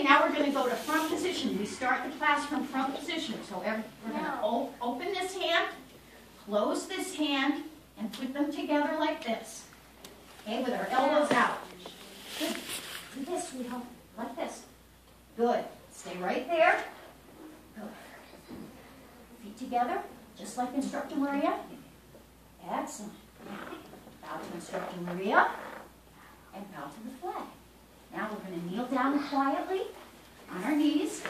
Okay, now we're gonna go to front position. We start the class from front position. So every, we're gonna o- open this hand, close this hand, and put them together like this. Okay, with our elbows out. Good. Do this, We sweetheart, like this. Good. Stay right there. Good. Feet together, just like Instructor Maria. Excellent. Bow to Instructor Maria, and bow to the flag. Now we're going to kneel down quietly on our knees.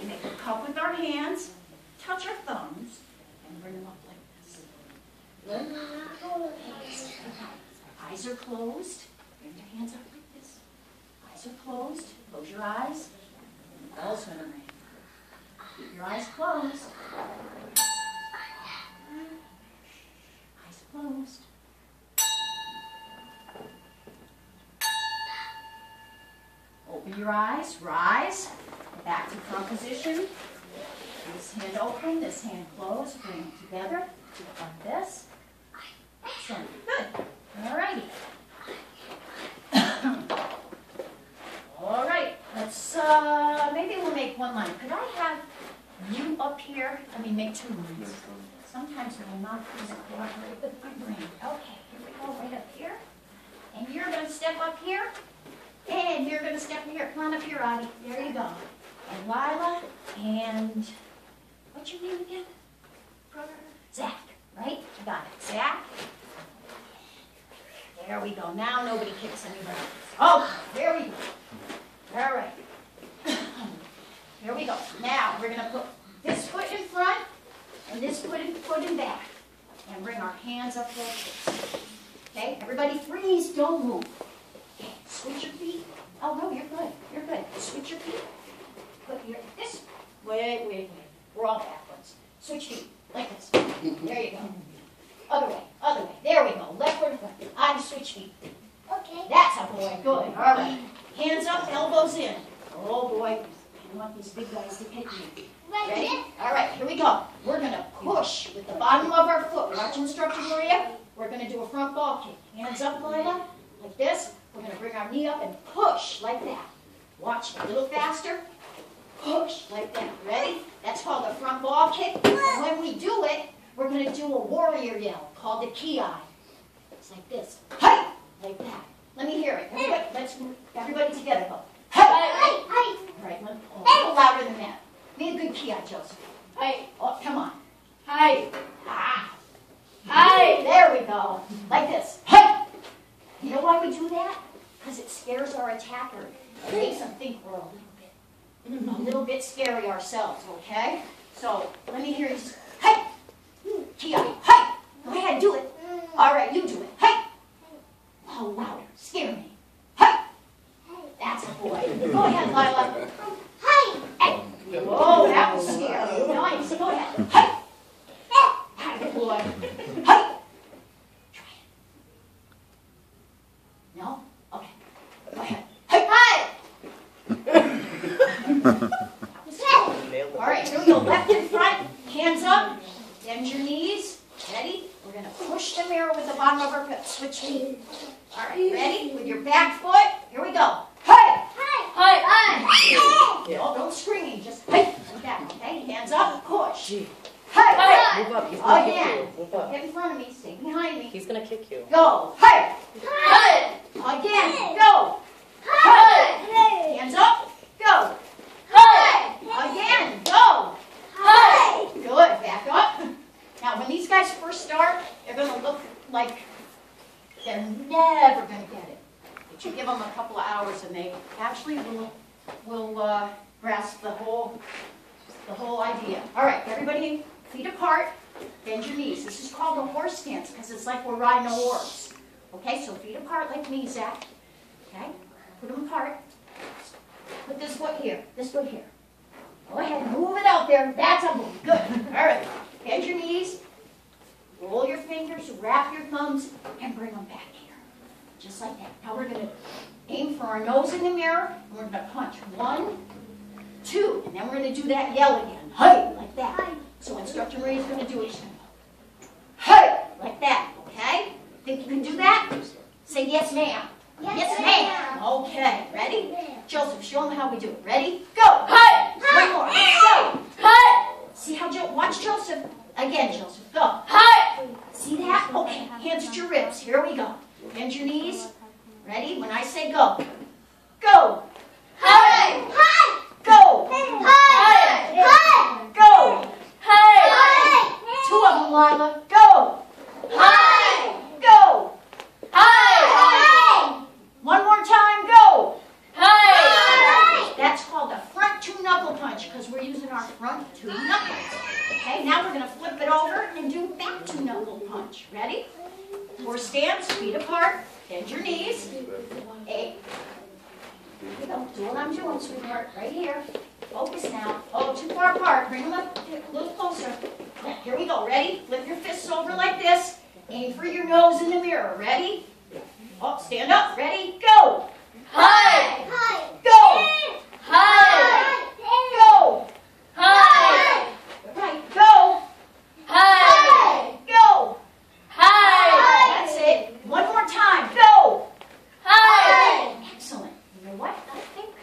We make a cup with our hands, touch our thumbs, and bring them up like this. Eyes are closed. Bring your hands up like this. Eyes are closed. Close your eyes. Bell's going to ring. Keep your eyes closed. Eyes closed. Your eyes, rise, back to front position. This hand open, this hand closed, bring together, like this. Excellent, good, all righty. All right, let's, uh, maybe we'll make one line. Could I have you up here, I mean, make two lines? Sometimes my mouth doesn't cooperate with my brain. Okay, here we go, right up here. And you're gonna step up here, and you're gonna step in here. Come on up here, Audie. There you go. And Lila, and what's your name again? Brother? Zach, right? You got it. Zach. There we go. Now nobody kicks anybody. Oh, there we go. All right. Here we go. Now we're gonna put this foot in front and this foot in, foot in back. And bring our hands up like this. Okay, everybody freeze, don't move. Switch your feet. Oh, no, you're good, you're good. Switch your feet. Put your, this, wait, wait, wait. We're all backwards. Switch feet, like this. There you go. Other way, other way. There we go. Left foot in front. I switch feet. Okay. That's a boy. Good. All right. Hands up, elbows in. Oh boy. I want these big guys to hit me. Ready? All right, here we go. We're going to push with the bottom of our foot. Watch Instructor Maria. We're going to do a front ball kick. Hands up, Lila, like this. We're going to bring our knee up and push like that. Watch a little faster. Push like that. Ready? That's called the front ball kick. And when we do it, we're going to do a warrior yell called the ki. It's like this. Hey! Like that. Let me hear it. Everybody, let's everybody together go. Hey! Hi, hi. All right, let, oh, a little louder than that. Be a good ki, Joseph. Hey, oh, come on. Hi. Ah. Hi. There we go. Like this. Hey. You know why we do that? Because it scares our attacker. It makes them think we're a little bit, a little bit scary ourselves. Okay. So let me hear you. Just, hey. Ki. Hey. Go ahead, do it. Mm. All right, you do it. Hey. Oh, louder. Scare me. Hey. That's a boy. Go ahead, Lila. Hi. Hey. Oh, that was scary. Nice. Go ahead. Hey. Good boy. Hey. Try it. No? Okay. Go ahead. Hey. Hi. All right, here we go. Left in front, hands up, bend your knees. Ready? We're going to push the mirror with the bottom of our foot. Switch feet. All right, ready? With your back foot, here we go. Hey! Hi. Hi! Hi. No, don't scream, just hey, like that, okay? Hands up, push. Hey! Hey! Move up. He's gonna Again. kick you. Move up. Get in front of me, stay behind me. He's gonna kick you. Go. Hey! Hi. Again, go. Hi. Hands up, go. Hi. Again, go. Hi. Good, back up. Now, when these guys first start, they're gonna look like they're never gonna get it. But you give them a couple of hours and they actually will, will uh, grasp the whole, the whole idea. All right, everybody, feet apart, bend your knees. This is called a horse stance because it's like we're riding a horse. Okay, so feet apart like me, Zach. Okay, put them apart. Put this foot here, this foot here. Go ahead, move it out there. That's a move. Good. All right. Bend your knees, roll your fingers, wrap your thumbs, and bring them back here. Just like that. Now we're going to aim for our nose in the mirror, and we're going to punch one, two, and then we're going to do that yell again. Hey, like that. So Instructor Marie is going to do it. Hey, like that. Okay? Think you can do that? Say yes, ma'am. Yes, ma'am. Okay, ready? Joseph, show them how we do it. Ready? Go. Hey! One more. Go. Hey! See how Jo, watch Joseph. Again, Joseph, go. Hey! See that? Okay, hands at your ribs. Here we go. Bend your knees. Ready? When I say go. Go. Hey! Hi. Go. Hey! Go. Hey! Two of them, Lila. Go. Hey! Go. Hey! One more time. Go. Hey! That's called a front two knuckle punch because we're using our front two knuckles. Okay, now we're going to flip it over and do back two knuckle punch. Ready? Horse stance, feet apart, bend your knees. Eight. Here we go. Do what I'm doing, sweetheart. Right here. Focus now. Oh, too far apart. Bring them up a little closer. Here we go. Ready? Flip your fists over like this. Aim for your nose in the mirror. Ready? Oh, stand up. Ready? Go. Hey! Go. Hey! Go. Hey! Right. Go. Hey! Go. Hey! That's it. One more time. Go. Hey! Excellent. You know what? I think.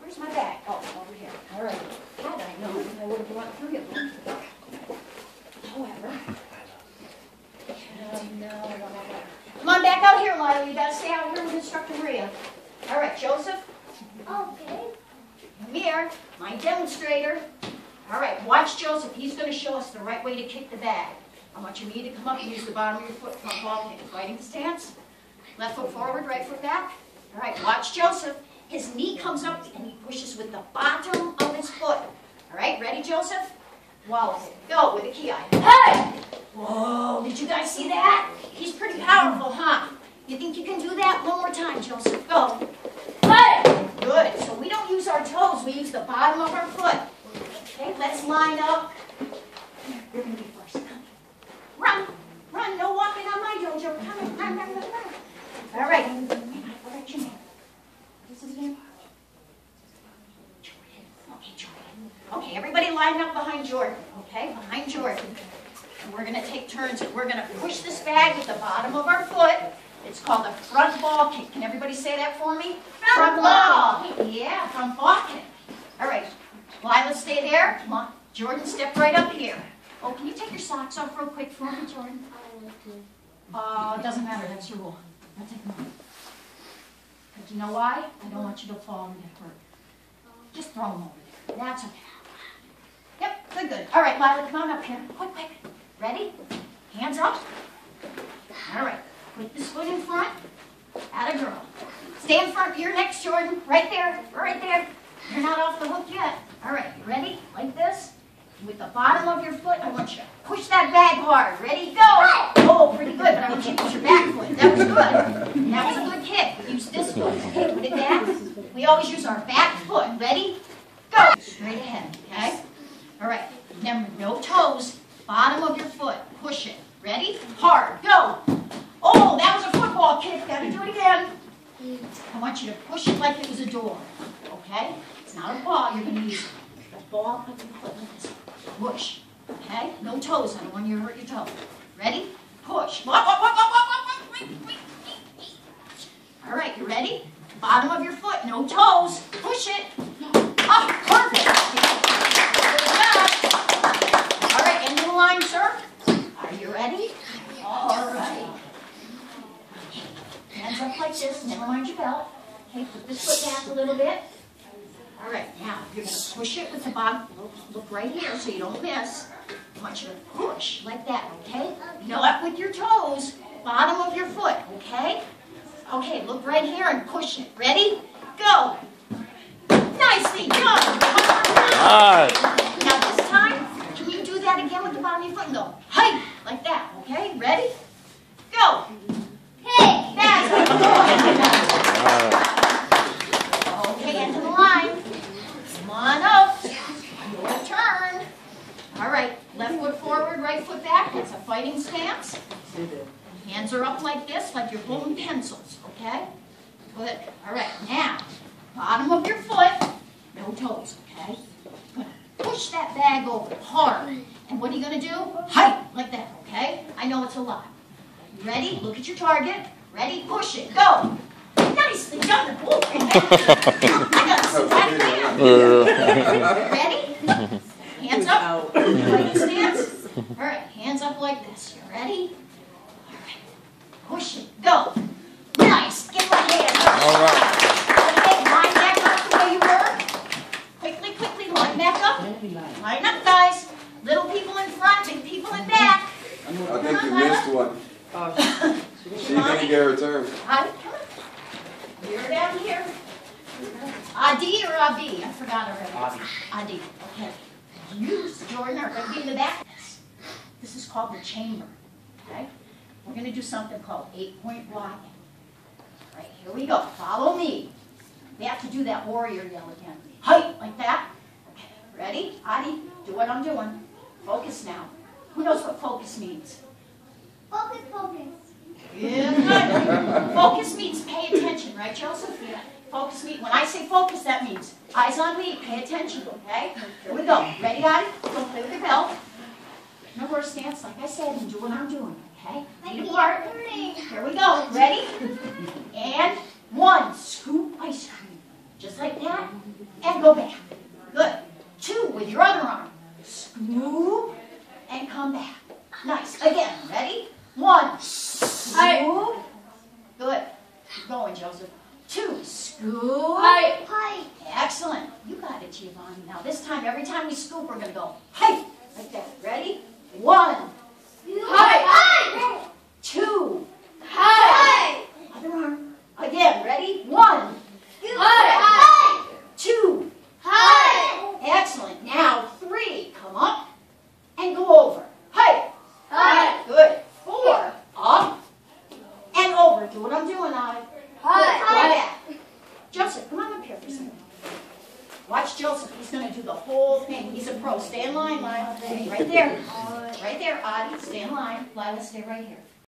Where's my bag? Oh, over here. All right. Had I known, I would have brought three of them. However. um, no. Come on back out here, Lila. You gotta stay out here with Instructor Maria. All right, Joseph. Come here, my demonstrator. All right, watch Joseph. He's going to show us the right way to kick the bag. I want you knee to come up and use the bottom of your foot front ball kick. Fighting stance. Left foot forward, right foot back. All right, watch Joseph. His knee comes up and he pushes with the bottom of his foot. All right, ready, Joseph? Wallow it. Go with a kiai. Hey! Whoa, did you guys see that? He's pretty powerful, huh? You think you can do that? One more time, Joseph. Go. Hey! Good. So we don't use our toes, we use the bottom of our foot. Okay, let's line up. You're gonna be first. Run, run, no walking on my dojo. Come on, run, run, run, run. All right. All right, your name. What's his name? Jordan. Okay, Jordan. Okay, everybody line up behind Jordan, okay? Behind Jordan. And we're gonna take turns, and we're gonna push this bag with the bottom of our foot. It's called a front ball kick. Can everybody say that for me? Front ball. Yeah, front ball kick. All right, Lila, stay there. Come on, Jordan, step right up here. Oh, can you take your socks off real quick for me, Jordan? Uh, it doesn't matter, that's your rule. I'll take them off. But you know why? I don't want you to fall and get hurt. Just throw them over there. That's okay. Yep, good, good. All right, Lila, come on up here. Quick, quick. Ready? Hands up. All right, put this foot in front. At a girl. Stay in front. You're next, Jordan. Right there, right there. You're not off the hook yet. All right, you ready? Like this. With the bottom of your foot, I want you to push that bag hard. Ready? Go! Oh, pretty good, but I want you to use your back foot. That was good. That was a good kick. Use this foot. Okay, put it back. We always use our back foot. Ready? Go! Straight ahead, okay? All right, remember, no toes. Bottom of your foot. Push it. Ready? Hard. Go! I want you to push it like it was a door, okay? It's not a ball you're gonna use. A ball I your foot like this. Push, okay? No toes, I don't want you to hurt your toe. Ready? Push. All right, you ready? Bottom of your foot, no toes. Push it. Right here so you don't miss. I want you to push like that, okay? No, up with your toes, bottom of your foot, okay? Okay, look right here and push it. Ready? Go. Nicely done. Now this time, can you do that again with the bottom of your foot and go, hey, like that, okay? Ready? Go. Hey! That's Okay, end of the line. Come on up. Your turn. All right, left foot forward, right foot back. That's stance. Hands are up like this, like you're holding pencils, okay? Good. All right, now, bottom of your foot, no toes, okay? Push that bag over hard. And what are you gonna do? Height, like that, okay? I know it's a lot. Ready? Look at your target. Ready? Push it. Go. the jumping. Ooh, I got some back there. Ready? Hands up. Like stance. All right, hands up like this. You ready? All right. Push it. Go. Nice. Give my hand. All right. Okay, line back up the way you were. Quickly, quickly, line back up. Line up, guys. Little people in front, big people in back. I think you missed one. Oh, She didn't get her turn. Adi. You're down here. Adi or Abi? I forgot already. Adi. Adi, okay. You, Jordan, are gonna be in the back of this. This is called the chamber, okay? We're gonna do something called eight-point blocking. Right, here we go. Follow me. We have to do that warrior yell again. Height, like that. Okay, ready? Adi, do what I'm doing. Focus now. Who knows what focus means? Focus, focus. Yeah. Focus means pay attention, right, Joseph? Yeah. Focus means, when I say focus, that means eyes on me, pay attention, okay? Here we go. Ready, Adi? Don't play with your belt. Remember our stance, like I said, and do what I'm doing, okay? Feet apart. Here we go. Ready? And one, scoop ice cream. Just like that. And go back. Good. Two, with your other arm. Scoop and come back. Nice. Again, ready? One, scoop. Good. Keep going, Joseph. Two, scoop. Excellent. You got it, Giovanni. Now this time, every time we scoop, we're gonna go,